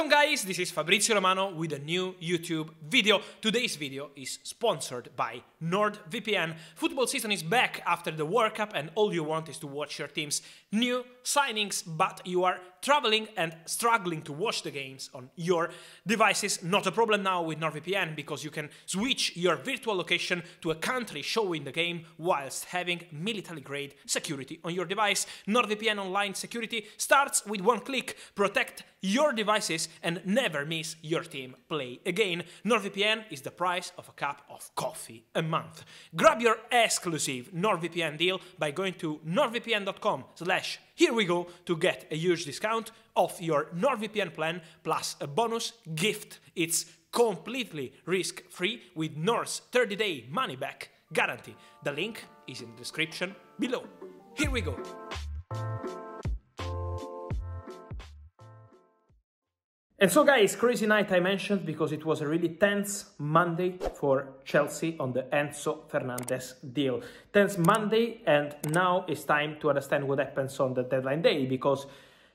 Welcome guys, this is Fabrizio Romano with a new YouTube video. Today's video is sponsored by NordVPN. Football season is back after the World Cup and all you want is to watch your team's new signings, but you are traveling and struggling to watch the games on your devices. Not a problem now with NordVPN because you can switch your virtual location to a country showing the game whilst having military grade security on your device. NordVPN online security starts with one click. Protect your devices and never miss your team play again. NordVPN is the price of a cup of coffee a month. Grab your exclusive NordVPN deal by going to nordvpn.com slash here we go to get a huge discount off your NordVPN plan plus a bonus gift. It's completely risk-free with Nord's 30-day money-back guarantee. The link is in the description below. Here we go. And so, guys, crazy night I mentioned because it was a really tense Monday for Chelsea on the Enzo Fernandez deal. Tense Monday, and now it's time to understand what happens on the deadline day because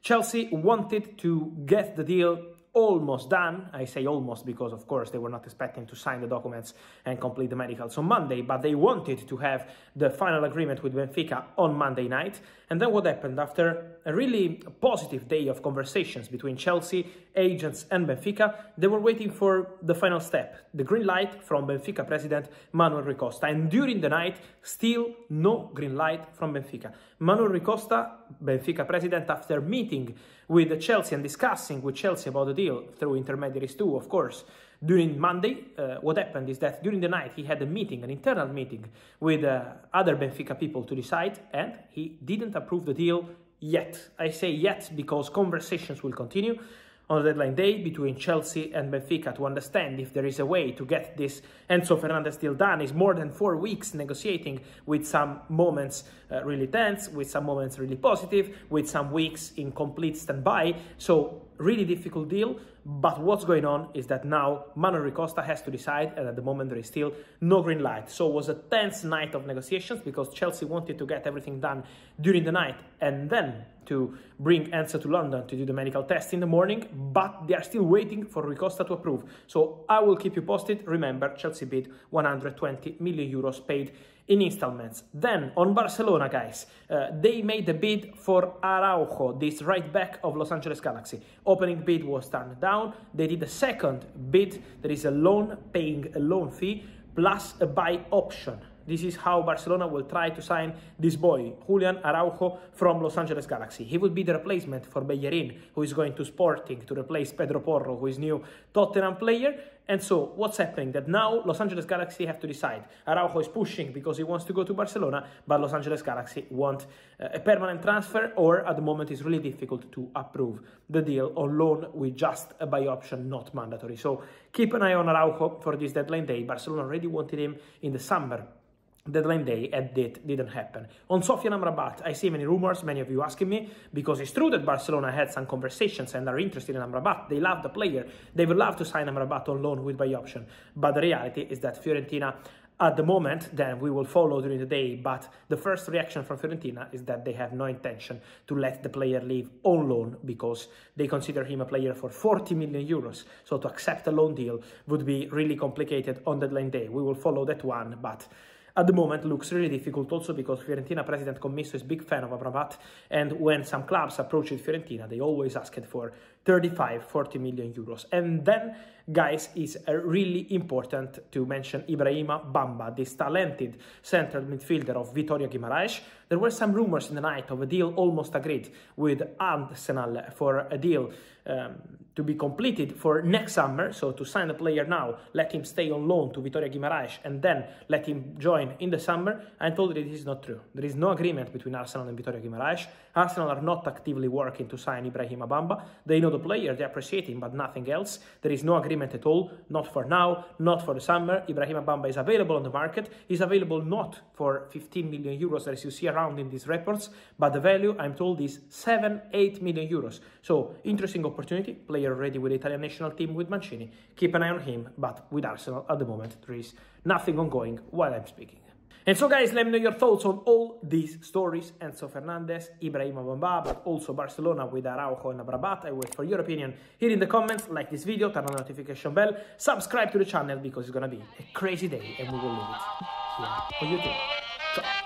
Chelsea wanted to get the deal almost done. I say almost because, of course, they were not expecting to sign the documents and complete the medicals on Monday, but they wanted to have the final agreement with Benfica on Monday night. And then what happened after a really positive day of conversations between Chelsea, agents, and Benfica? They were waiting for the final step, the green light from Benfica president Manuel Rui Costa. And during the night, still no green light from Benfica. Manuel Rui Costa, Benfica president, after meeting with Chelsea and discussing with Chelsea about the deal through intermediaries too, of course, during Monday, uh, what happened is that during the night he had a meeting, an internal meeting with uh, other Benfica people to decide, and he didn't approve the deal yet. I say yet because conversations will continue on the deadline day between Chelsea and Benfica to understand if there is a way to get this Enzo Fernandez deal done. Is more than four weeks negotiating with some moments uh, really tense, with some moments really positive, with some weeks in complete standby. So really difficult deal. But what's going on is that now Manuel Costa has to decide, and at the moment there is still no green light. So it was a tense night of negotiations because Chelsea wanted to get everything done during the night and then to bring Enzo to London to do the medical test in the morning, but they are still waiting for Rui Costa to approve. So I will keep you posted. Remember, Chelsea bid 120 million euros paid in installments. Then on Barcelona, guys, uh, they made a bid for Araujo, this right back of Los Angeles Galaxy. Opening bid was turned down. They did a second bid. There is a loan paying a loan fee plus a buy option. This is how Barcelona will try to sign this boy, Julian Araujo from Los Angeles Galaxy. He will be the replacement for Bellerin, who is going to Sporting to replace Pedro Porro, who is new Tottenham player. And so what's happening? That now Los Angeles Galaxy have to decide. Araujo is pushing because he wants to go to Barcelona, but Los Angeles Galaxy want uh, a permanent transfer, or at the moment it's really difficult to approve the deal on loan with just a buy option, not mandatory. So keep an eye on Araujo for this deadline day. Barcelona already wanted him in the summer deadline day and that didn't happen. On Sofian Amrabat, I see many rumors, many of you asking me, because it's true that Barcelona had some conversations and are interested in Amrabat. They love the player. They would love to sign Amrabat on loan with buy option. But the reality is that Fiorentina at the moment, then we will follow during the day, but the first reaction from Fiorentina is that they have no intention to let the player leave on loan because they consider him a player for 40 million euros. So to accept a loan deal would be really complicated on deadline day. We will follow that one, but at the moment looks really difficult also because Fiorentina president Commisso is big fan of Amrabat and when some clubs approach Fiorentina they always ask it for 35 40 million euros. And then guys is really important to mention Ibrahima Bamba this talented central midfielder of Vitoria Guimaraes. There were some rumors in the night of a deal almost agreed with Arsenal for a deal um, to be completed for next summer, so to sign a player now, let him stay on loan to Vitoria Guimaraes and then let him join in the summer, I'm told that this is not true. There is no agreement between Arsenal and Vitoria Guimaraes. Arsenal are not actively working to sign Ibrahima Bamba. They know the player, they appreciate him, but nothing else. There is no agreement at all, not for now, not for the summer. Ibrahima Bamba is available on the market. He's available not for 15 million euros as you see around in these reports, but the value, I'm told, is 7, 8 million euros. So, interesting opportunity, player player already with the Italian national team with Mancini. Keep an eye on him, but with Arsenal at the moment there is nothing ongoing while I'm speaking. And so guys, let me know your thoughts on all these stories. Enzo Fernandez, Ibrahima Bamba, but also Barcelona with Araujo and Amrabat. I wait for your opinion here in the comments. Like this video, turn on the notification bell, subscribe to the channel because it's gonna be a crazy day and we will leave it here on YouTube. Ciao.